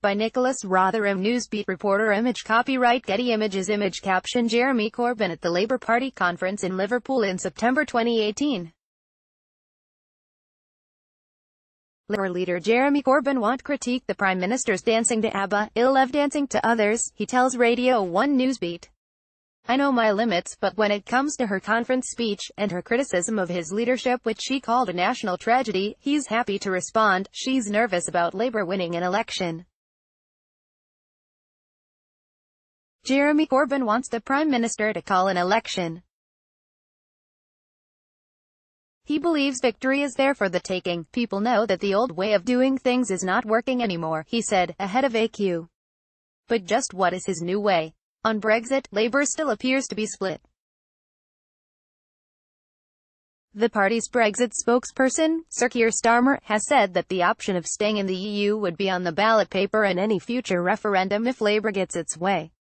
by Nicholas Rotherham Newsbeat reporter Image copyright Getty Images Image caption Jeremy Corbyn at the Labour Party conference in Liverpool in September 2018 Labour leader Jeremy Corbyn won't critique the Prime Minister's dancing to ABBA, ill love dancing to others, he tells Radio 1 Newsbeat. I know my limits, but when it comes to her conference speech, and her criticism of his leadership which she called a national tragedy, he's happy to respond, she's nervous about Labour winning an election. Jeremy Corbyn wants the Prime Minister to call an election. He believes victory is there for the taking. People know that the old way of doing things is not working anymore, he said, ahead of AQ. But just what is his new way? On Brexit, Labour still appears to be split. The party's Brexit spokesperson, Sir Keir Starmer, has said that the option of staying in the EU would be on the ballot paper in any future referendum if Labour gets its way.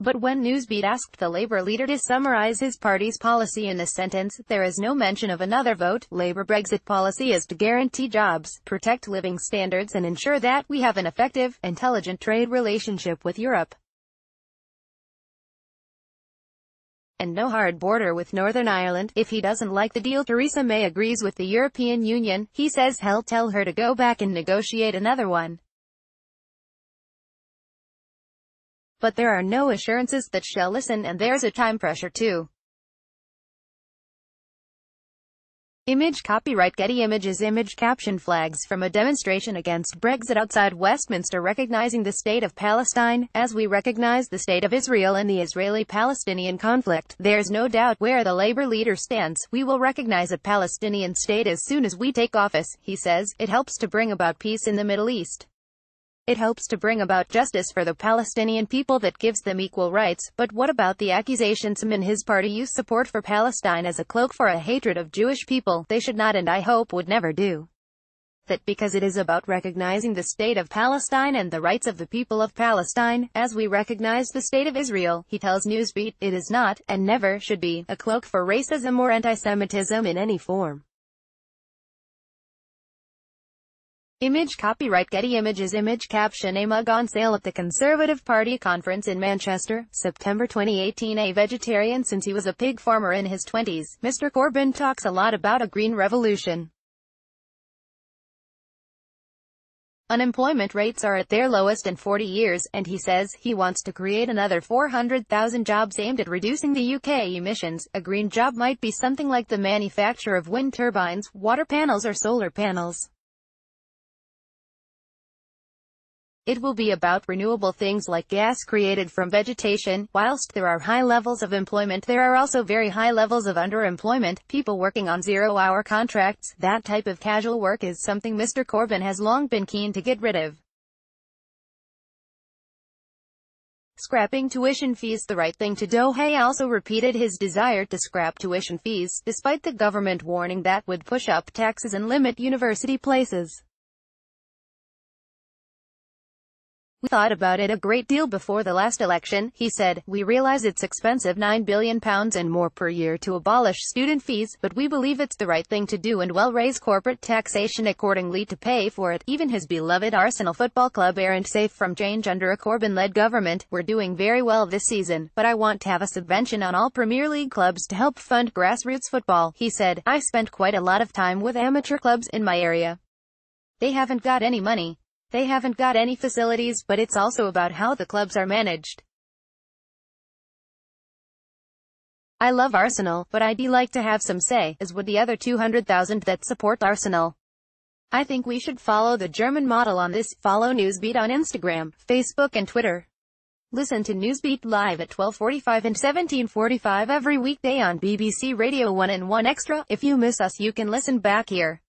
But when Newsbeat asked the Labour leader to summarise his party's policy in a sentence, there is no mention of another vote. Labour Brexit policy is to guarantee jobs, protect living standards and ensure that we have an effective, intelligent trade relationship with Europe. And no hard border with Northern Ireland. If he doesn't like the deal Theresa May agrees with the European Union, he says he'll tell her to go back and negotiate another one. But there are no assurances that she'll listen and there's a time pressure too. Image copyright Getty Images Image caption flags from a demonstration against Brexit outside Westminster recognizing the state of Palestine, as we recognize the state of Israel and the Israeli-Palestinian conflict. There's no doubt where the Labour leader stands. We will recognize a Palestinian state as soon as we take office, he says. It helps to bring about peace in the Middle East. It hopes to bring about justice for the Palestinian people that gives them equal rights, but what about the accusations him and his party use support for Palestine as a cloak for a hatred of Jewish people, they should not and I hope would never do. That because it is about recognizing the state of Palestine and the rights of the people of Palestine, as we recognize the state of Israel, he tells Newsbeat, it is not, and never should be, a cloak for racism or anti-Semitism in any form. Image copyright Getty Images Image caption A mug on sale at the Conservative Party conference in Manchester, September 2018 A vegetarian since he was a pig farmer in his 20s, Mr. Corbyn talks a lot about a green revolution. Unemployment rates are at their lowest in 40 years, and he says he wants to create another 400,000 jobs aimed at reducing the UK emissions. A green job might be something like the manufacture of wind turbines, water panels or solar panels. It will be about renewable things like gas created from vegetation. Whilst there are high levels of employment, there are also very high levels of underemployment, people working on zero-hour contracts. That type of casual work is something Mr. Corbyn has long been keen to get rid of. Scrapping tuition fees the right thing to do. Hay also repeated his desire to scrap tuition fees, despite the government warning that would push up taxes and limit university places. We thought about it a great deal before the last election, he said. We realize it's expensive £9 billion and more per year to abolish student fees, but we believe it's the right thing to do and well raise corporate taxation accordingly to pay for it. Even his beloved Arsenal Football Club aren't safe from change under a Corbyn-led government. We're doing very well this season, but I want to have a subvention on all Premier League clubs to help fund grassroots football, he said. I spent quite a lot of time with amateur clubs in my area. They haven't got any money. They haven't got any facilities, but it's also about how the clubs are managed. I love Arsenal, but I'd like to have some say, as would the other 200,000 that support Arsenal. I think we should follow the German model on this. Follow Newsbeat on Instagram, Facebook and Twitter. Listen to Newsbeat live at 12:45 and 17:45 every weekday on BBC Radio 1 and 1 Extra. If you miss us, you can listen back here.